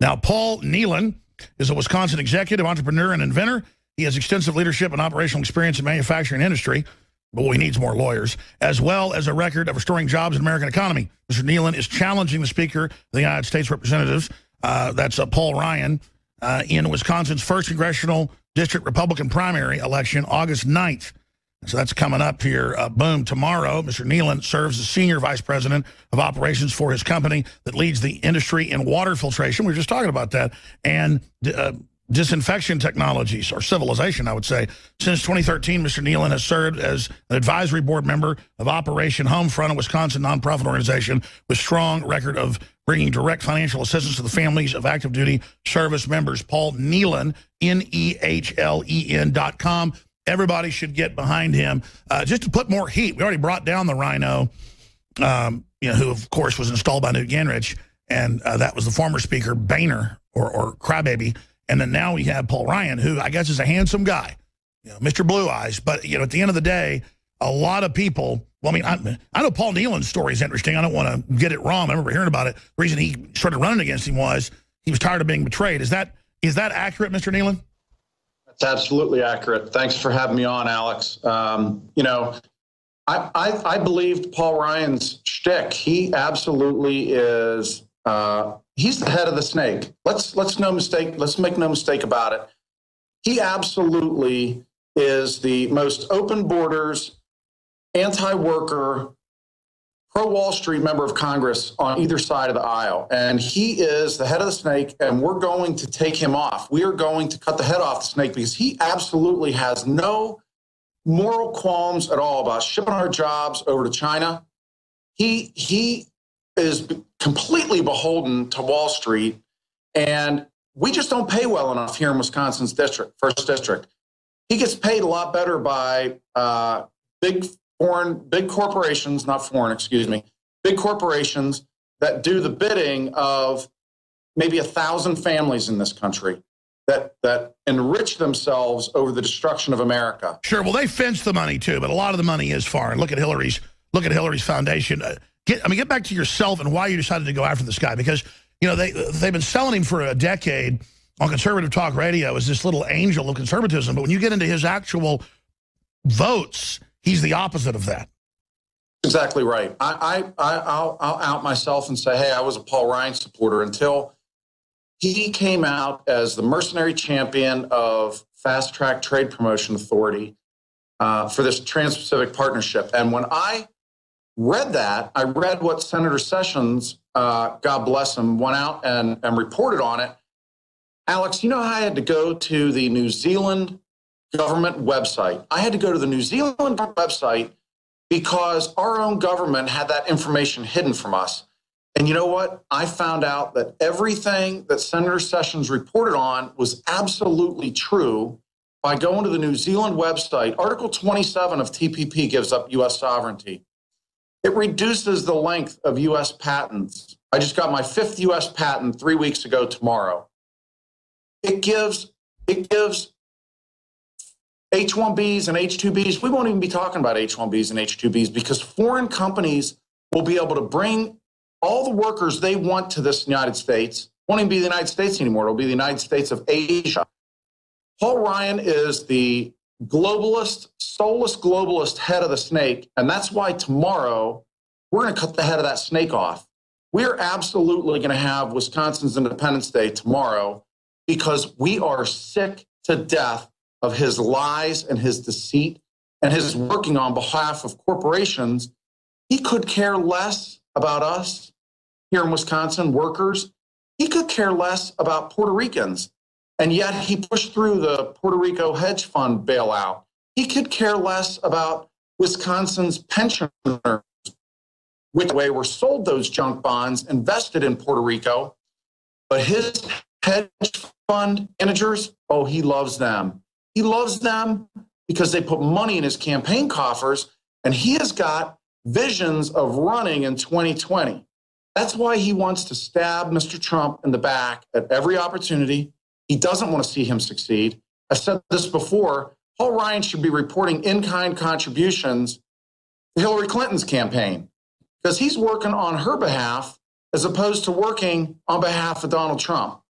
Now, Paul Nehlen is a Wisconsin executive, entrepreneur, and inventor. He has extensive leadership and operational experience in manufacturing industry. Boy, he needs more lawyers, as well as a record of restoring jobs in American economy. Mr. Nehlen is challenging the Speaker of the United States Representatives, uh, that's uh, Paul Ryan, uh, in Wisconsin's first congressional district Republican primary election, August 9th. So that's coming up here. Uh, boom, tomorrow, Mr. Nehlen serves as Senior Vice President of Operations for his company that leads the industry in water filtration. We were just talking about that. And uh, disinfection technologies, or civilization, I would say. Since 2013, Mr. Nehlen has served as an advisory board member of Operation Homefront, a Wisconsin nonprofit organization with strong record of bringing direct financial assistance to the families of active duty service members. Paul Nehlen, N-E-H-L-E-N dot com. Everybody should get behind him. Uh, just to put more heat, we already brought down the Rhino, um, you know, who, of course, was installed by Newt Gingrich, and uh, that was the former Speaker, Boehner, or, or Crybaby. And then now we have Paul Ryan, who I guess is a handsome guy, you know, Mr. Blue Eyes. But, you know, at the end of the day, a lot of people, well, I mean, I, I know Paul Nehlen's story is interesting. I don't want to get it wrong. I remember hearing about it. The reason he started running against him was he was tired of being betrayed. Is that is that accurate, Mr. Nehlen? That's absolutely accurate. Thanks for having me on, Alex. Um, you know, I, I, I, believed Paul Ryan's shtick. He absolutely is. Uh, he's the head of the snake. Let's let's no mistake. Let's make no mistake about it. He absolutely is the most open borders, anti-worker, pro Wall Street member of Congress on either side of the aisle. And he is the head of the snake, and we're going to take him off. We are going to cut the head off the snake because he absolutely has no moral qualms at all about shipping our jobs over to China. He, he is completely beholden to Wall Street. And we just don't pay well enough here in Wisconsin's district, first district. He gets paid a lot better by uh, big foreign, big corporations, not foreign, excuse me, big corporations that do the bidding of maybe a thousand families in this country that that enrich themselves over the destruction of America. Sure. Well, they fence the money too, but a lot of the money is foreign. Look at Hillary's. Look at Hillary's foundation. Uh, get, I mean, get back to yourself and why you decided to go after this guy because you know they they've been selling him for a decade on conservative talk radio as this little angel of conservatism. But when you get into his actual votes, He's the opposite of that. Exactly right. I, I, I'll, I'll out myself and say, hey, I was a Paul Ryan supporter until he came out as the mercenary champion of Fast Track Trade Promotion Authority uh, for this Trans Pacific Partnership. And when I read that, I read what Senator Sessions, uh, God bless him, went out and, and reported on it. Alex, you know I had to go to the New Zealand government website. I had to go to the New Zealand website because our own government had that information hidden from us. And you know what? I found out that everything that Senator Sessions reported on was absolutely true by going to the New Zealand website. Article 27 of TPP gives up U.S. sovereignty. It reduces the length of U.S. patents. I just got my fifth U.S. patent three weeks ago tomorrow. It gives it gives H-1Bs and H-2Bs, we won't even be talking about H-1Bs and H-2Bs because foreign companies will be able to bring all the workers they want to this United States. Won't even be the United States anymore. It'll be the United States of Asia. Paul Ryan is the globalist, soulless globalist head of the snake. And that's why tomorrow we're going to cut the head of that snake off. We're absolutely going to have Wisconsin's Independence Day tomorrow because we are sick to death of his lies and his deceit and his working on behalf of corporations, he could care less about us here in Wisconsin, workers. He could care less about Puerto Ricans. And yet he pushed through the Puerto Rico hedge fund bailout. He could care less about Wisconsin's pensioners, which way were sold those junk bonds invested in Puerto Rico. But his hedge fund managers, oh, he loves them. He loves them because they put money in his campaign coffers, and he has got visions of running in 2020. That's why he wants to stab Mr. Trump in the back at every opportunity. He doesn't want to see him succeed. I've said this before. Paul Ryan should be reporting in kind contributions to Hillary Clinton's campaign because he's working on her behalf as opposed to working on behalf of Donald Trump.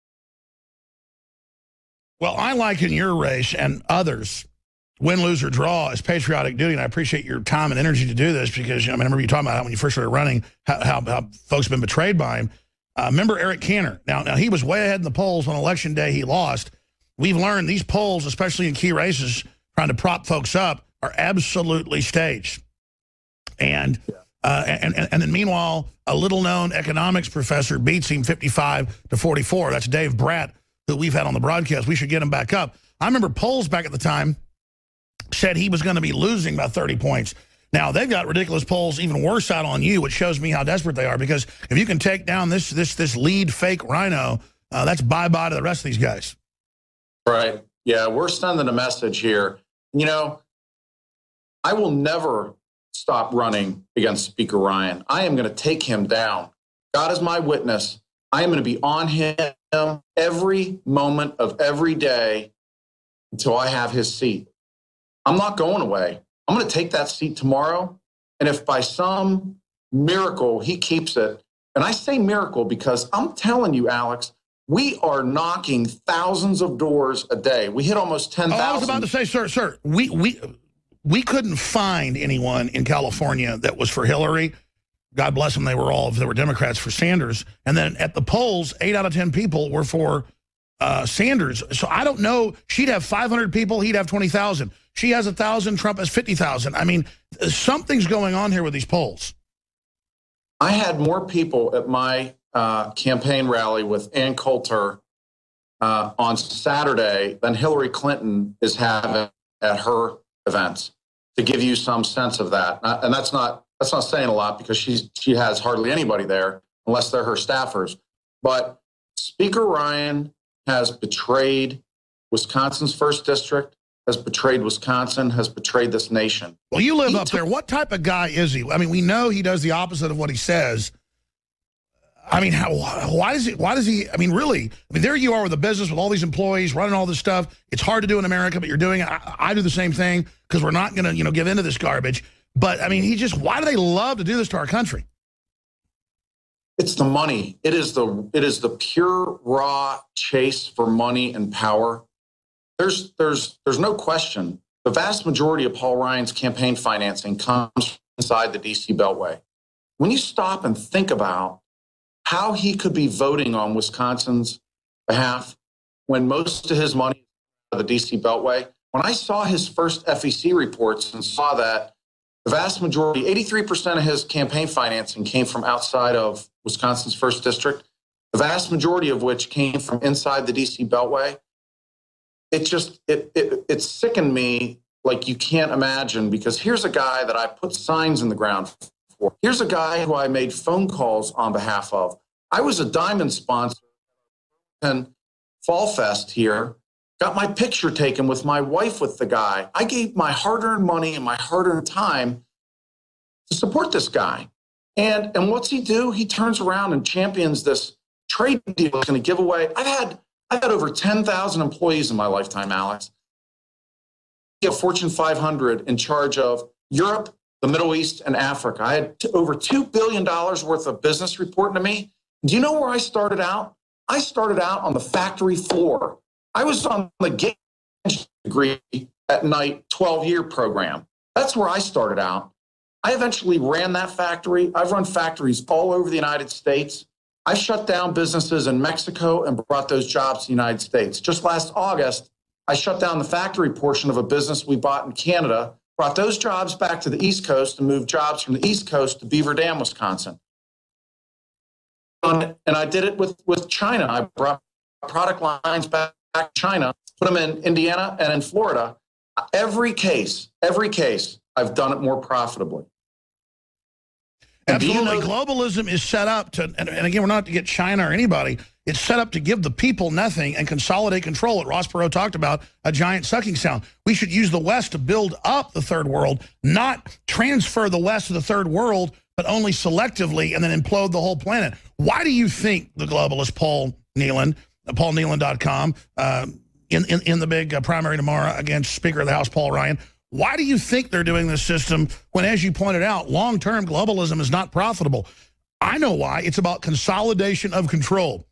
Well, I like in your race and others, win, lose, or draw is patriotic duty, and I appreciate your time and energy to do this because you know, I, mean, I remember you talking about when you first started running, how, how, how folks have been betrayed by him. Uh, remember Eric Cantor. Now, now, he was way ahead in the polls on election day. He lost. We've learned these polls, especially in key races, trying to prop folks up, are absolutely staged. And, uh, and, and, and then meanwhile, a little-known economics professor beats him 55 to 44. That's Dave Brat, who we've had on the broadcast. We should get him back up. I remember polls back at the time said he was going to be losing by 30 points. Now, they've got ridiculous polls even worse out on you, which shows me how desperate they are. Because if you can take down this this this lead fake rhino, uh, that's bye-bye to the rest of these guys. Right. Yeah, we're sending a message here. You know, I will never stop running against Speaker Ryan. I am going to take him down. God is my witness. I am going to be on him every moment of every day until I have his seat. I'm not going away. I'm going to take that seat tomorrow. And if by some miracle he keeps it, and I say miracle because I'm telling you, Alex, we are knocking thousands of doors a day. We hit almost 10,000. Oh, I was about to say, sir, sir, we, we, we couldn't find anyone in California that was for Hillary. God bless them, they were all, if they were Democrats for Sanders. And then at the polls, eight out of 10 people were for uh, Sanders. So I don't know. She'd have 500 people. He'd have 20,000. She has 1,000. Trump has 50,000. I mean, something's going on here with these polls. I had more people at my uh, campaign rally with Ann Coulter uh, on Saturday than Hillary Clinton is having at her events. To give you some sense of that, and that's not that's not saying a lot because she's she has hardly anybody there unless they're her staffers. But Speaker Ryan has betrayed Wisconsin's first district, has betrayed Wisconsin, has betrayed this nation. Well, you live he up there. What type of guy is he? I mean, we know he does the opposite of what he says. I mean, how, why does he, why does he, I mean, really, I mean, there you are with a business with all these employees running all this stuff. It's hard to do in America, but you're doing it. I, I do the same thing because we're not going to, you know, give into this garbage. But I mean, he just, why do they love to do this to our country? It's the money. It is the it is the pure raw chase for money and power. There's there's there's no question. The vast majority of Paul Ryan's campaign financing comes inside the DC Beltway. When you stop and think about how he could be voting on Wisconsin's behalf when most of his money is the DC Beltway, when I saw his first FEC reports and saw that the vast majority, 83% of his campaign financing came from outside of Wisconsin's first district, the vast majority of which came from inside the DC Beltway. It just it it, it sickened me like you can't imagine because here's a guy that I put signs in the ground for. Here's a guy who I made phone calls on behalf of. I was a diamond sponsor and Fall Fest here. Got my picture taken with my wife with the guy. I gave my hard-earned money and my hard-earned time to support this guy. And and what's he do? He turns around and champions this trade deal that's going to give away. I've had I've had over 10,000 employees in my lifetime, Alex. A Fortune 500 in charge of Europe, the Middle East, and Africa. I had t- over $2 billion worth of business reporting to me. Do you know where I started out? I started out on the factory floor. I was on the game degree at night 12 year program. That's where I started out. I eventually ran that factory. I've run factories all over the United States. I shut down businesses in Mexico and brought those jobs to the United States. Just last August, I shut down the factory portion of a business we bought in Canada, brought those jobs back to the East Coast and moved jobs from the East Coast to Beaver Dam, Wisconsin. And I did it with, with China. I brought product lines back, China, put them in Indiana and in Florida. Every case, every case, I've done it more profitably. Absolutely. You know Globalism is set up to, and, and, again, we're not to get China or anybody. It's set up to give the people nothing and consolidate control. What Ross Perot talked about, a giant sucking sound. We should use the West to build up the third world, not transfer the West to the third world, but only selectively and then implode the whole planet. Why do you think the globalist Paul Nehlen, paulnehlen.com, uh, in, in, in the big uh, primary tomorrow against Speaker of the House Paul Ryan, why do you think they're doing this system when, as you pointed out, long-term globalism is not profitable? I know why. It's about consolidation of control.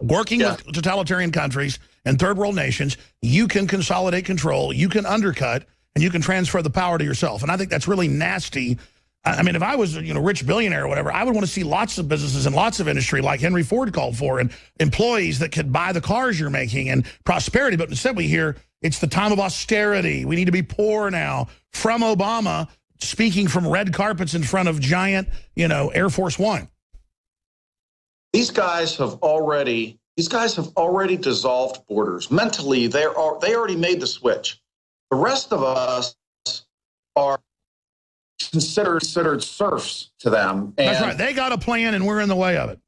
working yeah. with totalitarian countries and third world nations, you can consolidate control, you can undercut, and you can transfer the power to yourself. And I think that's really nasty. I mean, if I was you know rich billionaire or whatever, I would want to see lots of businesses and lots of industry like Henry Ford called for and employees that could buy the cars you're making and prosperity. But instead we hear it's the time of austerity. We need to be poor now from Obama speaking from red carpets in front of giant, you know, Air Force One. These guys have already these guys have already dissolved borders. Mentally, they're they already made the switch. The rest of us are considered considered serfs to them. And, That's right. They got a plan, and we're in the way of it.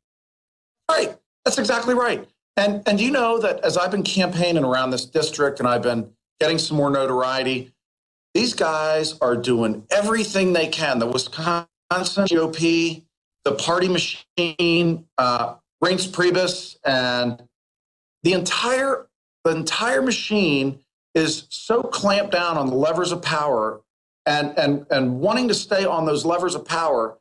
Right. That's exactly right. And and you know that as I've been campaigning around this district and I've been getting some more notoriety, these guys are doing everything they can. The Wisconsin GOP, the party machine, uh, Reince Priebus, and the entire the entire machine is so clamped down on the levers of power and and and wanting to stay on those levers of power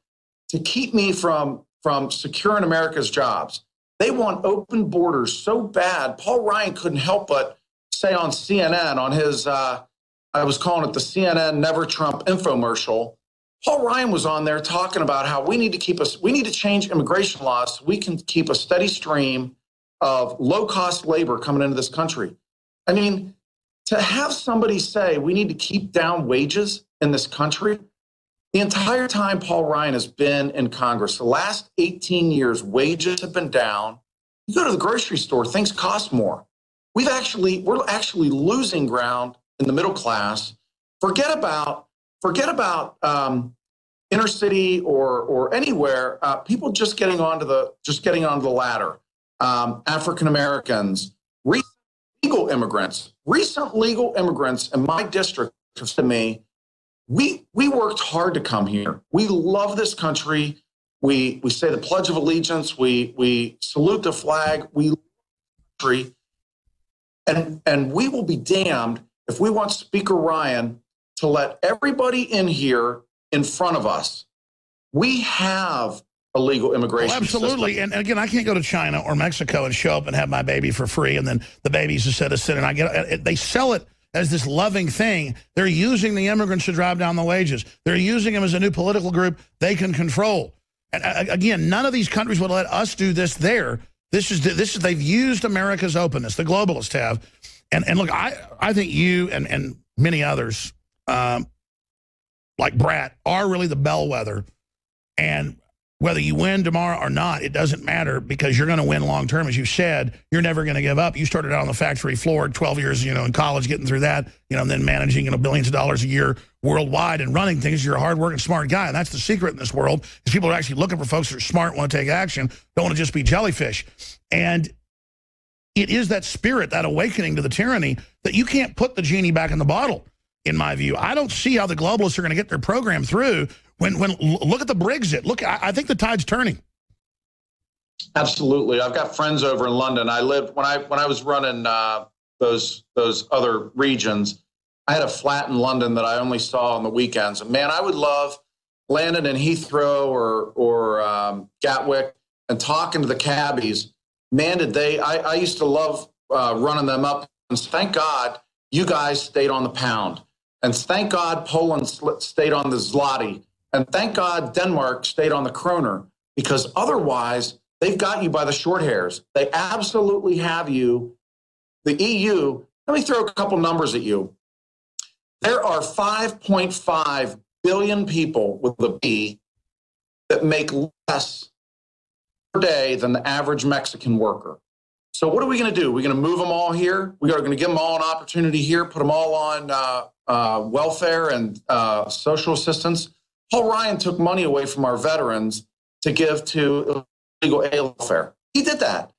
to keep me from from securing America's jobs. They want open borders so bad. Paul Ryan couldn't help but say on CNN on his uh, I was calling it the CNN Never Trump infomercial. Paul Ryan was on there talking about how we need to keep us we need to change immigration laws so we can keep a steady stream of low cost labor coming into this country. I mean, to have somebody say we need to keep down wages in this country, the entire time Paul Ryan has been in Congress, the last 18 years, wages have been down. You go to the grocery store, things cost more. We've actually, we're actually losing ground in the middle class. Forget about, forget about um, inner city or or anywhere. Uh, people just getting onto the just getting onto the ladder. Um, African Americans, recent legal immigrants, recent legal immigrants in my district to me, we we worked hard to come here. We love this country. We we say the Pledge of Allegiance. We we salute the flag. We country, and and we will be damned if we want Speaker Ryan to let everybody in here in front of us. We have illegal immigration. Well, absolutely. System. And again, I can't go to China or Mexico and show up and have my baby for free, and then the baby's a citizen, and I get uh, they sell it as this loving thing. They're using the immigrants to drive down the wages. They're using them as a new political group they can control. And again, none of these countries would let us do this there. This is this is they've used America's openness. The globalists have, and and look, I I think you and and many others, um, like Brat, are really the bellwether. And whether you win tomorrow or not, it doesn't matter because you're going to win long term. As you said, you're never going to give up. You started out on the factory floor, 12 years, you know, in college, getting through that, you know, and then managing, you know, billions of dollars a year worldwide and running things. You're a hardworking, smart guy. And that's the secret in this world is people are actually looking for folks that are smart, want to take action, don't want to just be jellyfish. And it is that spirit, that awakening to the tyranny that you can't put the genie back in the bottle, in my view. I don't see how the globalists are going to get their program through when when look at the Brexit. Look, I, I think the tide's turning. Absolutely, I've got friends over in London. I lived when I when I was running uh, those those other regions. I had a flat in London that I only saw on the weekends. And man, I would love landing in Heathrow or or um, Gatwick and talking to the cabbies. Man, did they? I, I used to love uh, running them up. And thank God you guys stayed on the pound, and thank God Poland stayed on the zloty and thank God Denmark stayed on the kroner because otherwise they've got you by the short hairs. They absolutely have you. The EU, let me throw a couple numbers at you. There are 5.5 billion people with a B that make less per day than the average Mexican worker. So what are we going to do? We're going to move them all here. We are going to give them all an opportunity here, put them all on uh, uh, welfare and uh, social assistance. Paul Ryan took money away from our veterans to give to illegal alien welfare. He did that.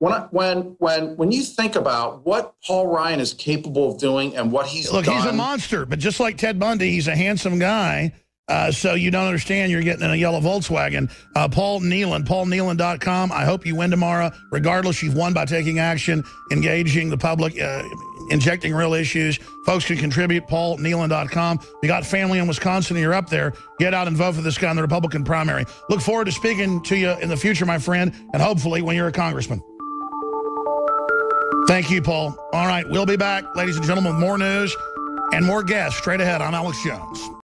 When, I, when when when you think about what Paul Ryan is capable of doing and what he's look, done, he's a monster. But just like Ted Bundy, he's a handsome guy uh, so you don't understand you're getting in a yellow Volkswagen. Uh, Paul Nehlen, paulnehlen.com. I hope you win tomorrow. Regardless, you've won by taking action, engaging the public, uh, injecting real issues. Folks can contribute, paulnehlen.com. We got family in Wisconsin, you're up there. Get out and vote for this guy in the Republican primary. Look forward to speaking to you in the future, my friend, and hopefully when you're a congressman. Thank you, Paul. All right, we'll be back, ladies and gentlemen, with more news and more guests straight ahead. I'm Alex Jones.